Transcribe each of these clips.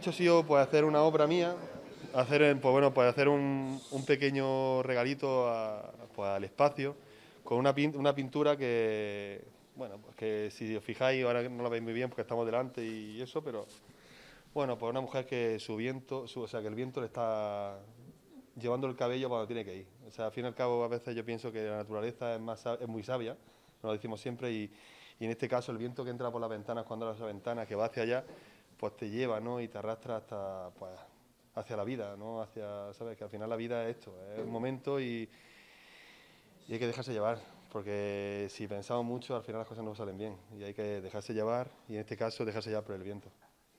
hecho ha sido pues, hacer una obra mía, hacer, eh, pues, bueno, pues, hacer un, pequeño regalito pues, al espacio con una, una pintura que, bueno, pues que si os fijáis, ahora no la veis muy bien porque estamos delante y eso, pero bueno, pues una mujer que su viento, o sea, que el viento le está llevando el cabello cuando tiene que ir. O sea, al fin y al cabo, a veces yo pienso que la naturaleza es, más, es muy sabia, nos lo decimos siempre, y, y en este caso el viento que entra por las ventanas, cuando abres la ventana, que va hacia allá, pues te lleva, ¿no? Y te arrastra hasta, pues, hacia la vida, ¿no? Hacia, ¿sabes? Que al final la vida es esto, es un momento y, y hay que dejarse llevar, porque si pensamos mucho, al final las cosas no salen bien, y hay que dejarse llevar, y en este caso dejarse llevar por el viento.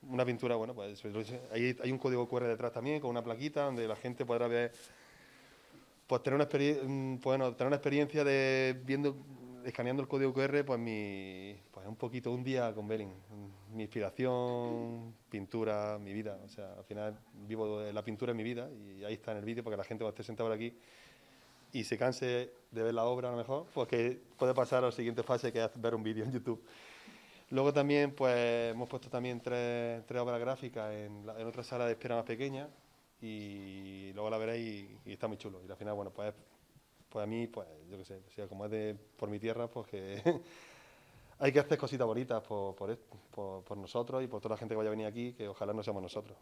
Una pintura, bueno, pues hay, hay un código QR detrás también, con una plaquita, donde la gente podrá ver, pues tener una, mm, bueno, tener una experiencia de viendo escaneando el código QR, pues mi, pues un poquito, un día con Belling. Mi inspiración, pintura, mi vida. O sea, al final vivo la pintura en mi vida y ahí está en el vídeo porque la gente cuando esté sentado por aquí y se canse de ver la obra a lo mejor, pues que puede pasar a la siguiente fase que es ver un vídeo en YouTube. Luego también pues hemos puesto también tres, tres obras gráficas en, en, otra sala de espera más pequeña y luego la veréis y, y está muy chulo. Y al final, bueno, pues pues a mí, pues yo qué sé, o sea, como es de, por mi tierra, pues que hay que hacer cositas bonitas por, por, por, nosotros y por toda la gente que vaya a venir aquí, que ojalá no seamos nosotros.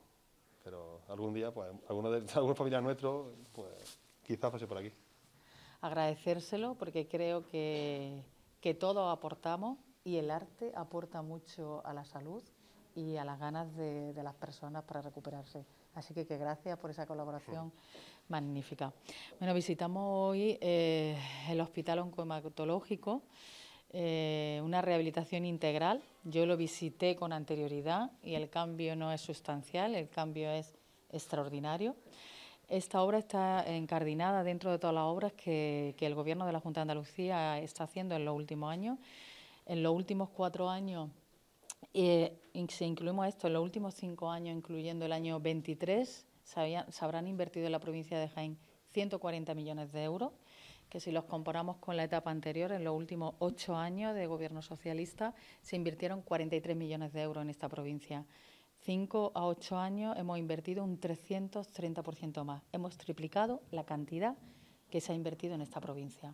Pero algún día, pues alguno de algún familiar nuestro, pues quizás pase por aquí. Agradecérselo porque creo que, que todos aportamos y el arte aporta mucho a la salud y a las ganas de, de las personas para recuperarse. Así que, que gracias por esa colaboración magnífica. Bueno, visitamos hoy eh, el Hospital Oncohematológico, eh, una rehabilitación integral. Yo lo visité con anterioridad y el cambio no es sustancial, el cambio es extraordinario. Esta obra está encardinada dentro de todas las obras que, que el Gobierno de la Junta de Andalucía está haciendo en los últimos años. En los últimos cuatro años eh, si incluimos esto, en los últimos cinco años, incluyendo el año 23, se, habrán invertido en la provincia de Jaén 140 millones de euros, que si los comparamos con la etapa anterior, en los últimos ocho años de gobierno socialista, se invirtieron 43 millones de euros en esta provincia. Cinco a ocho años hemos invertido un 330% más. Hemos triplicado la cantidad que se ha invertido en esta provincia.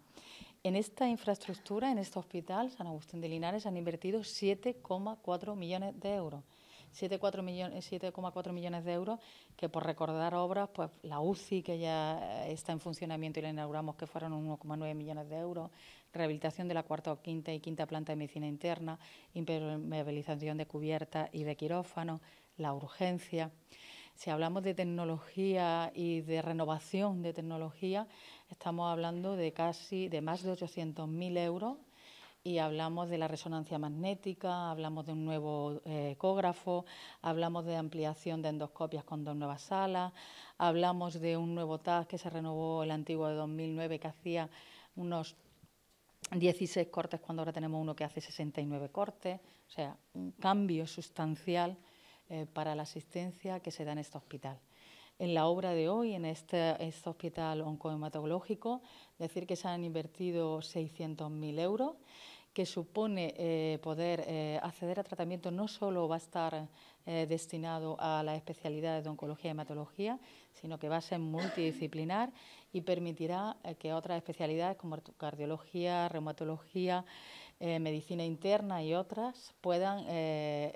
En esta infraestructura, en este hospital, San Agustín de Linares, han invertido 7,4 millones de euros. 7,4 millones, millones de euros, que por recordar obras, pues la UCI, que ya está en funcionamiento y la inauguramos, que fueron 1,9 millones de euros, rehabilitación de la cuarta o quinta y quinta planta de medicina interna, impermeabilización de cubierta y de quirófano, la urgencia. Si hablamos de tecnología y de renovación de tecnología, estamos hablando de casi de más de 800.000 euros y hablamos de la resonancia magnética, hablamos de un nuevo eh, ecógrafo, hablamos de ampliación de endoscopias con dos nuevas salas, hablamos de un nuevo TAS que se renovó el antiguo de 2009 que hacía unos 16 cortes cuando ahora tenemos uno que hace 69 cortes, o sea, un cambio sustancial eh, para la asistencia que se da en este hospital. En la obra de hoy, en este, este hospital oncohematológico, decir que se han invertido 600.000 euros, que supone eh, poder eh, acceder a tratamiento no solo va a estar destinado a las especialidades de oncología y hematología, sino que va a ser multidisciplinar y permitirá que otras especialidades como cardiología, reumatología, medicina interna y otras puedan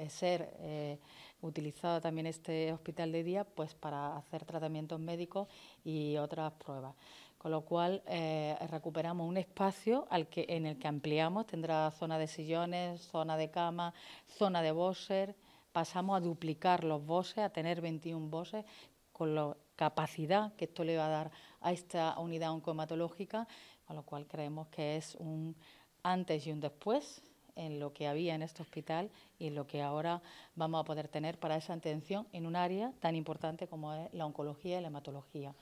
ser utilizado también este hospital de día pues para hacer tratamientos médicos y otras pruebas. Con lo cual eh, recuperamos un espacio al que, en el que ampliamos, tendrá zona de sillones, zona de cama, zona de bosser. Pasamos a duplicar los bosses, a tener 21 bosses, con la capacidad que esto le va a dar a esta unidad oncomatológica, con lo cual creemos que es un antes y un después en lo que había en este hospital y en lo que ahora vamos a poder tener para esa atención en un área tan importante como es la oncología y la hematología.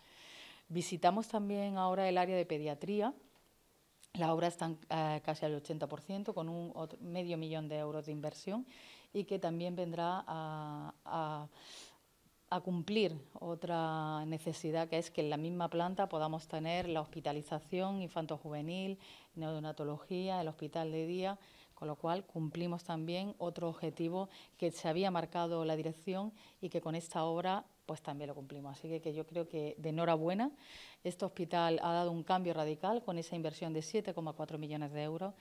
Visitamos también ahora el área de pediatría. La obra está eh, casi al 80%, con un medio millón de euros de inversión y que también vendrá a, a cumplir otra necesidad que es que en la misma planta podamos tener la hospitalización infanto-juvenil, neonatología, el hospital de día con lo cual cumplimos también otro objetivo que se había marcado la dirección y que con esta obra pues también lo cumplimos. Así que, que yo creo que de enhorabuena, este hospital ha dado un cambio radical con esa inversión de 7,4 millones de euros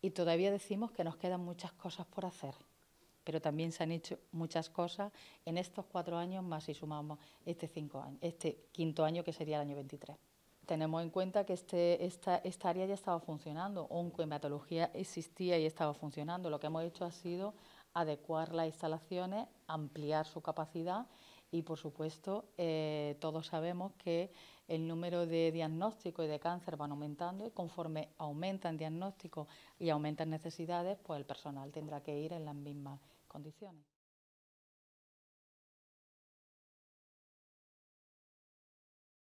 y todavía decimos que nos quedan muchas cosas por hacer pero también se han hecho muchas cosas en estos cuatro años más si sumamos este, cinco años, este quinto año que sería el año 23. Tenemos en cuenta que este, esta, esta área ya estaba funcionando, oncohematología existía y estaba funcionando. Lo que hemos hecho ha sido adecuar las instalaciones, ampliar su capacidad y, por supuesto, eh, todos sabemos que el número de diagnósticos y de cáncer van aumentando y conforme aumentan diagnósticos y aumentan necesidades, pues el personal tendrá que ir en las mismas condiciones.